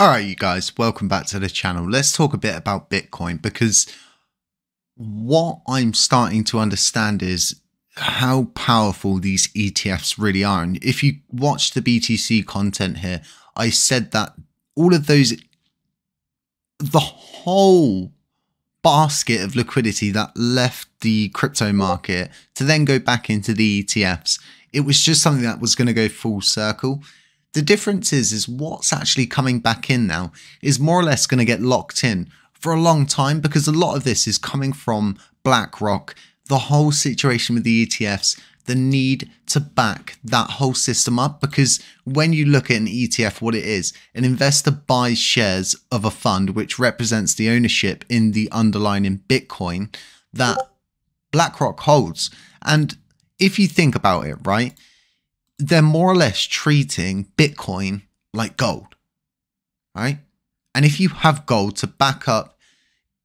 All right, you guys, welcome back to the channel. Let's talk a bit about Bitcoin because what I'm starting to understand is how powerful these ETFs really are. And if you watch the BTC content here, I said that all of those, the whole basket of liquidity that left the crypto market to then go back into the ETFs, it was just something that was going to go full circle. The difference is, is what's actually coming back in now is more or less going to get locked in for a long time because a lot of this is coming from BlackRock, the whole situation with the ETFs, the need to back that whole system up because when you look at an ETF, what it is, an investor buys shares of a fund which represents the ownership in the underlying Bitcoin that BlackRock holds. And if you think about it, right, they're more or less treating Bitcoin like gold, right? And if you have gold to back up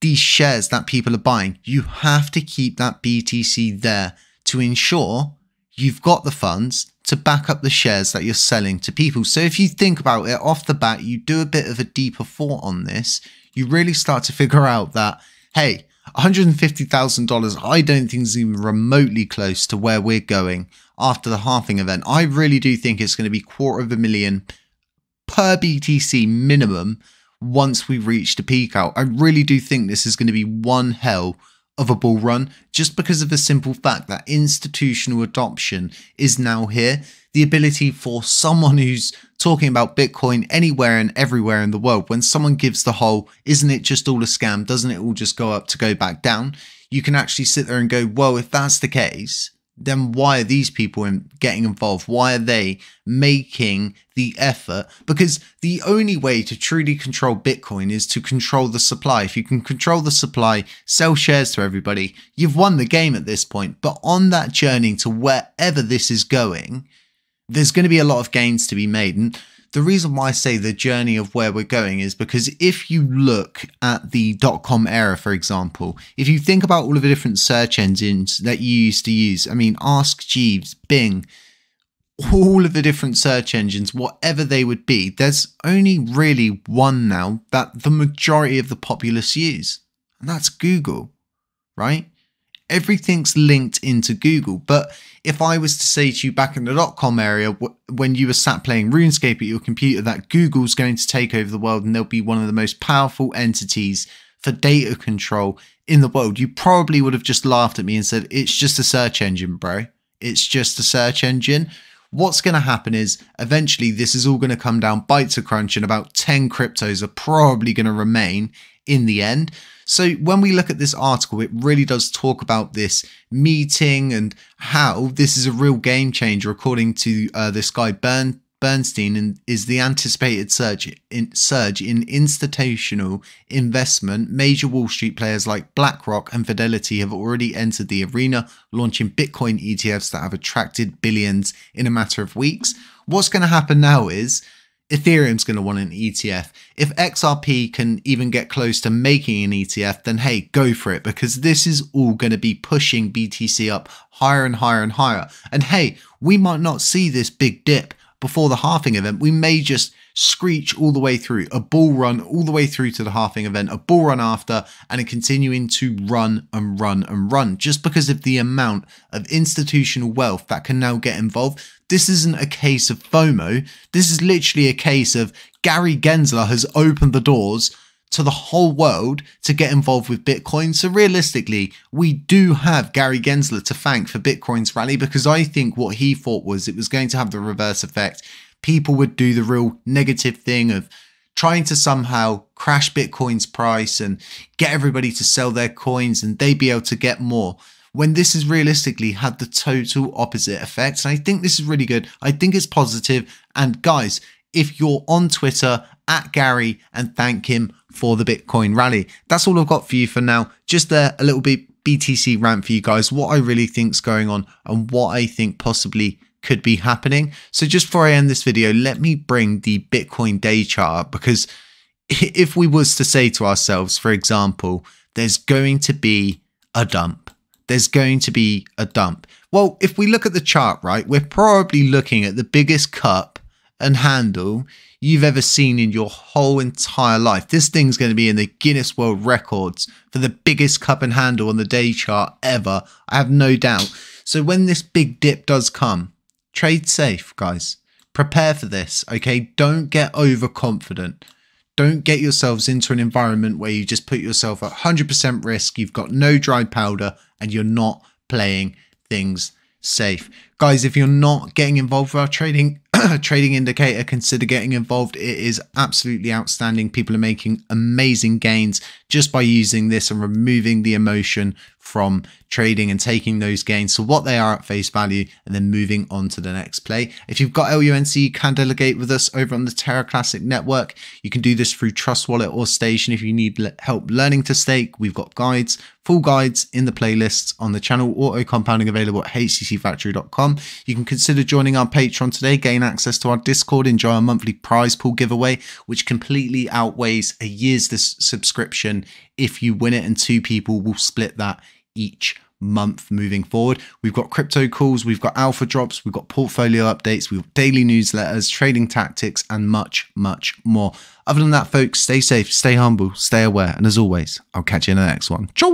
these shares that people are buying, you have to keep that BTC there to ensure you've got the funds to back up the shares that you're selling to people. So if you think about it off the bat, you do a bit of a deeper thought on this, you really start to figure out that, hey, $150,000, I don't think is even remotely close to where we're going after the halving event. I really do think it's going to be quarter of a million per BTC minimum once we reach the peak out. I really do think this is going to be one hell of a bull run just because of the simple fact that institutional adoption is now here. The ability for someone who's talking about Bitcoin anywhere and everywhere in the world, when someone gives the whole, isn't it just all a scam? Doesn't it all just go up to go back down? You can actually sit there and go, well, if that's the case, then why are these people getting involved? Why are they making the effort? Because the only way to truly control Bitcoin is to control the supply. If you can control the supply, sell shares to everybody, you've won the game at this point. But on that journey to wherever this is going, there's going to be a lot of gains to be made. And the reason why I say the journey of where we're going is because if you look at the dot com era, for example, if you think about all of the different search engines that you used to use, I mean, Ask Jeeves, Bing, all of the different search engines, whatever they would be, there's only really one now that the majority of the populace use, and that's Google, right? Everything's linked into Google. But if I was to say to you back in the dot com area, when you were sat playing RuneScape at your computer, that Google's going to take over the world and they'll be one of the most powerful entities for data control in the world, you probably would have just laughed at me and said, It's just a search engine, bro. It's just a search engine. What's going to happen is eventually this is all going to come down, bites a crunch, and about 10 cryptos are probably going to remain in the end. So when we look at this article, it really does talk about this meeting and how this is a real game changer, according to uh, this guy Bern Bernstein, is the anticipated surge in surge in institutional investment. Major Wall Street players like BlackRock and Fidelity have already entered the arena, launching Bitcoin ETFs that have attracted billions in a matter of weeks. What's going to happen now is Ethereum's going to want an ETF. If XRP can even get close to making an ETF, then hey, go for it because this is all going to be pushing BTC up higher and higher and higher. And hey, we might not see this big dip before the halving event. We may just screech all the way through, a bull run all the way through to the halving event, a bull run after, and continuing to run and run and run just because of the amount of institutional wealth that can now get involved. This isn't a case of FOMO. This is literally a case of Gary Gensler has opened the doors to the whole world to get involved with Bitcoin. So realistically, we do have Gary Gensler to thank for Bitcoin's rally because I think what he thought was it was going to have the reverse effect people would do the real negative thing of trying to somehow crash Bitcoin's price and get everybody to sell their coins and they'd be able to get more when this has realistically had the total opposite effect. And I think this is really good. I think it's positive. And guys, if you're on Twitter at Gary and thank him for the Bitcoin rally. That's all I've got for you for now. Just a, a little bit BTC rant for you guys, what I really think's going on and what I think possibly could be happening. So just before I end this video, let me bring the Bitcoin day chart up because if we was to say to ourselves, for example, there's going to be a dump. There's going to be a dump. Well, if we look at the chart, right, we're probably looking at the biggest cup and handle you've ever seen in your whole entire life. This thing's going to be in the Guinness World Records for the biggest cup and handle on the day chart ever. I have no doubt. So when this big dip does come, trade safe, guys. Prepare for this, okay? Don't get overconfident. Don't get yourselves into an environment where you just put yourself at 100% risk, you've got no dry powder, and you're not playing things safe. Guys, if you're not getting involved with our trading trading indicator, consider getting involved. It is absolutely outstanding. People are making amazing gains just by using this and removing the emotion from trading and taking those gains to what they are at face value and then moving on to the next play. If you've got LUNC, you can delegate with us over on the Terra Classic network. You can do this through Trust Wallet or Station if you need help learning to stake. We've got guides, full guides in the playlists on the channel, auto compounding available at hccfactory.com. You can consider joining our Patreon today, gain access to our Discord, enjoy our monthly prize pool giveaway, which completely outweighs a year's this subscription if you win it, and two people will split that each month moving forward. We've got crypto calls, we've got alpha drops, we've got portfolio updates, we've got daily newsletters, trading tactics, and much, much more. Other than that, folks, stay safe, stay humble, stay aware, and as always, I'll catch you in the next one. Ciao!